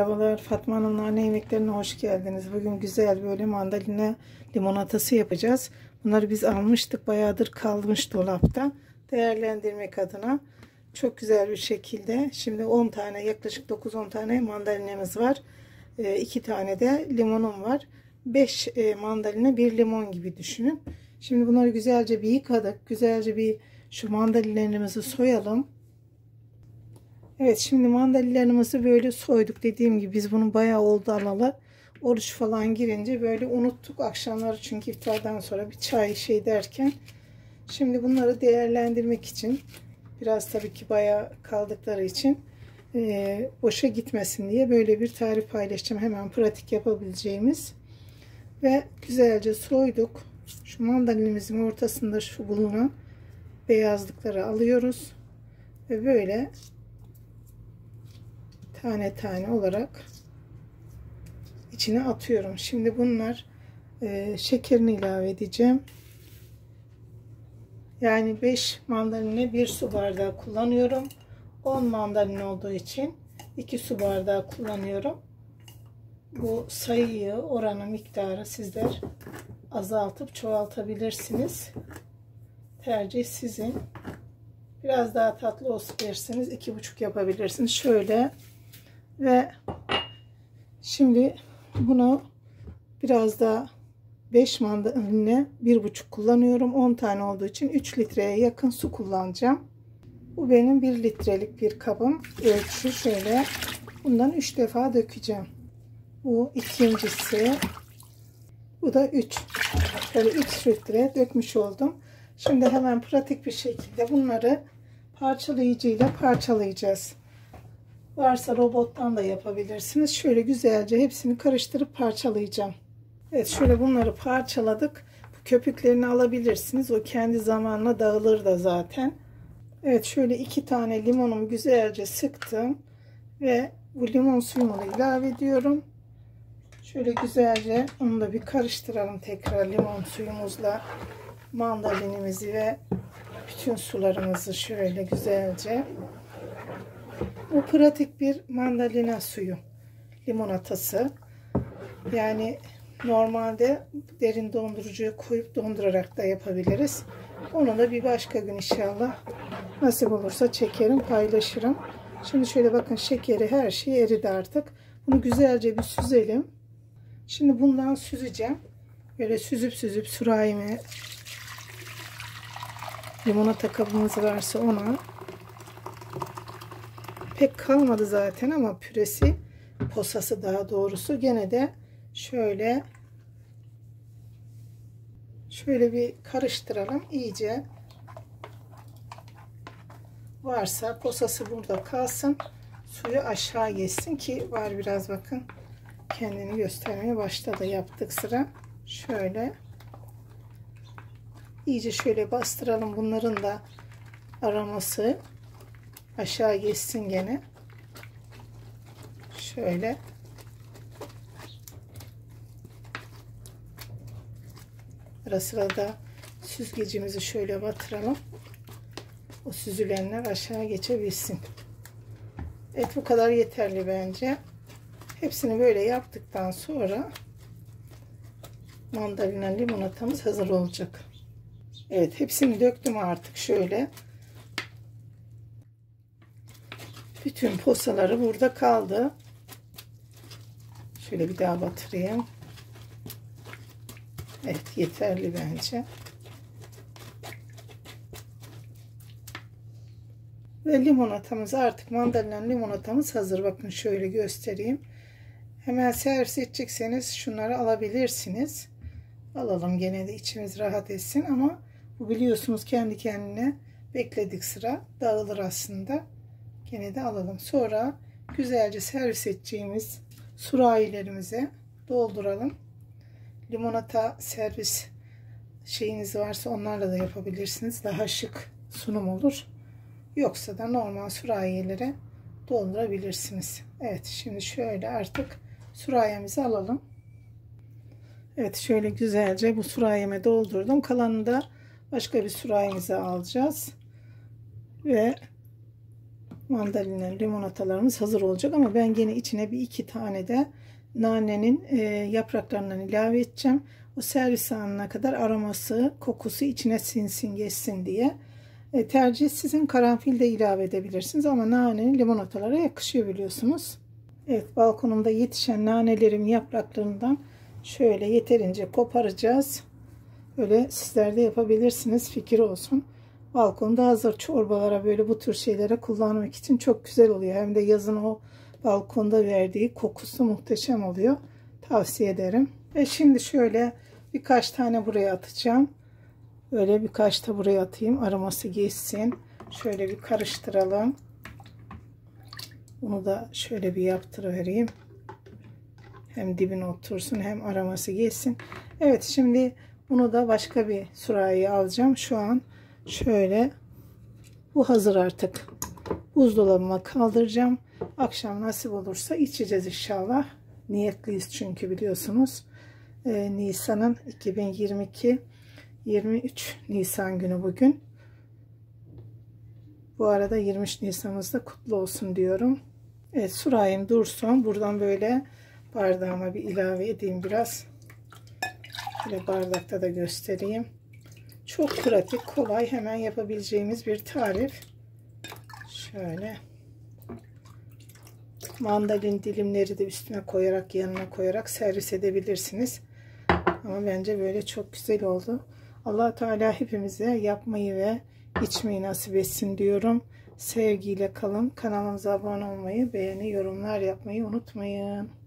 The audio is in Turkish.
Merhabalar Fatma Hanım'ın anne yemeklerine hoş geldiniz. Bugün güzel böyle mandalina limonatası yapacağız. Bunları biz almıştık. Bayağıdır kalmış dolapta. Değerlendirmek adına çok güzel bir şekilde. Şimdi 10 tane yaklaşık 9-10 tane mandalinamız var. 2 tane de limonum var. 5 mandalina 1 limon gibi düşünün. Şimdi bunları güzelce bir yıkadık. Güzelce bir şu mandalinalarımızı soyalım. Evet şimdi mandalinalarımızı böyle soyduk. Dediğim gibi biz bunu bayağı oldu alalı. Oruç falan girince böyle unuttuk akşamları çünkü iftardan sonra bir çay şey derken. Şimdi bunları değerlendirmek için biraz tabii ki bayağı kaldıkları için e, boşa gitmesin diye böyle bir tarif paylaşacağım. Hemen pratik yapabileceğimiz. Ve güzelce soyduk. Şu mandalinimizin ortasında şu bulunan beyazlıkları alıyoruz. Ve böyle tane tane olarak içine atıyorum. Şimdi bunlar e, şekerini ilave edeceğim. Yani 5 mandalina 1 su bardağı kullanıyorum. 10 mandalina olduğu için 2 su bardağı kullanıyorum. Bu sayıyı, oranı, miktarı sizler azaltıp çoğaltabilirsiniz. Tercih sizin. Biraz daha tatlı olsun derseniz 2,5 yapabilirsiniz. Şöyle ve şimdi bunu biraz daha 5 mandalina 1,5 kullanıyorum. 10 tane olduğu için 3 litreye yakın su kullanacağım. Bu benim 1 litrelik bir kabım. Ölçü şöyle. Bundan 3 defa dökeceğim. Bu ikincisi. Bu da 3. Böyle 3 litre dökmüş oldum. Şimdi hemen pratik bir şekilde bunları parçalayıcıyla parçalayacağız. Varsa robottan da yapabilirsiniz. Şöyle güzelce hepsini karıştırıp parçalayacağım. Evet şöyle bunları parçaladık. Bu köpüklerini alabilirsiniz. O kendi zamanla dağılır da zaten. Evet şöyle iki tane limonumu güzelce sıktım. Ve bu limon suyunu da ilave ediyorum. Şöyle güzelce onu da bir karıştıralım tekrar limon suyumuzla mandalinimizi ve bütün sularımızı şöyle güzelce bu pratik bir mandalina suyu limonatası. Yani normalde derin dondurucuya koyup dondurarak da yapabiliriz. Onu da bir başka gün inşallah nasip olursa çekerim paylaşırım. Şimdi şöyle bakın şekeri her şey eridi artık. Bunu güzelce bir süzelim. Şimdi bundan süzeceğim. Böyle süzüp süzüp sürahime limonata kabımız varsa ona pek kalmadı zaten ama püresi posası daha doğrusu gene de şöyle şöyle bir karıştıralım iyice. Varsa posası burada kalsın suyu aşağı geçsin ki var biraz bakın kendini göstermeye başladı yaptık sıra. Şöyle iyice şöyle bastıralım bunların da aroması aşağı geçsin gene. Şöyle. Ara sıra da süzgecimizi şöyle batıralım. O süzülenler aşağı geçebilsin. Evet bu kadar yeterli bence. Hepsini böyle yaptıktan sonra mandalina limonatamız hazır olacak. Evet hepsini döktüm artık şöyle. Bütün posaları burada kaldı. Şöyle bir daha batırayım. Evet yeterli bence. Ve limonatamız artık mandalina limonatamız hazır. Bakın şöyle göstereyim. Hemen servis edecekseniz şunları alabilirsiniz. Alalım gene de içimiz rahat etsin ama bu biliyorsunuz kendi kendine bekledik sıra dağılır aslında. Gene de alalım. Sonra güzelce servis edeceğimiz surahilerimize dolduralım. Limonata servis şeyiniz varsa onlarla da yapabilirsiniz. Daha şık sunum olur. Yoksa da normal surahiyelere doldurabilirsiniz. Evet şimdi şöyle artık surahiyemizi alalım. Evet şöyle güzelce bu surahiyeme doldurdum. Kalanını da başka bir surahimize alacağız. Ve mandalina limonatalarımız hazır olacak ama ben yine içine bir iki tane de nanenin e, yapraklarından ilave edeceğim. O servis anına kadar aroması, kokusu içine sinsin geçsin diye. E, tercih sizin karanfil de ilave edebilirsiniz ama nanenin limonatalara yakışıyor biliyorsunuz. Evet balkonumda yetişen nanelerim yapraklarından şöyle yeterince koparacağız. Böyle sizler de yapabilirsiniz fikir olsun. Balkonda hazır çorbalara böyle bu tür şeylere kullanmak için çok güzel oluyor. Hem de yazın o balkonda verdiği kokusu muhteşem oluyor. Tavsiye ederim. Ve şimdi şöyle birkaç tane buraya atacağım. Böyle birkaç da buraya atayım. Aroması geçsin. Şöyle bir karıştıralım. Bunu da şöyle bir yaptırıvereyim. Hem dibine otursun hem aroması geçsin. Evet şimdi bunu da başka bir surahiye alacağım. Şu an şöyle bu hazır artık. Buzdolabıma kaldıracağım. Akşam nasip olursa içeceğiz inşallah. Niyetliyiz çünkü biliyorsunuz. Ee, Nisan'ın 2022 23 Nisan günü bugün. Bu arada 23 Nisan'ımız da kutlu olsun diyorum. Evet surayım dursun. Buradan böyle bardağıma bir ilave edeyim biraz. Böyle bardakta da göstereyim. Çok pratik, kolay, hemen yapabileceğimiz bir tarif. Şöyle. Mandalin dilimleri de üstüne koyarak, yanına koyarak servis edebilirsiniz. Ama bence böyle çok güzel oldu. allah Teala hepimize yapmayı ve içmeyi nasip etsin diyorum. Sevgiyle kalın. Kanalımıza abone olmayı, beğeni, yorumlar yapmayı unutmayın.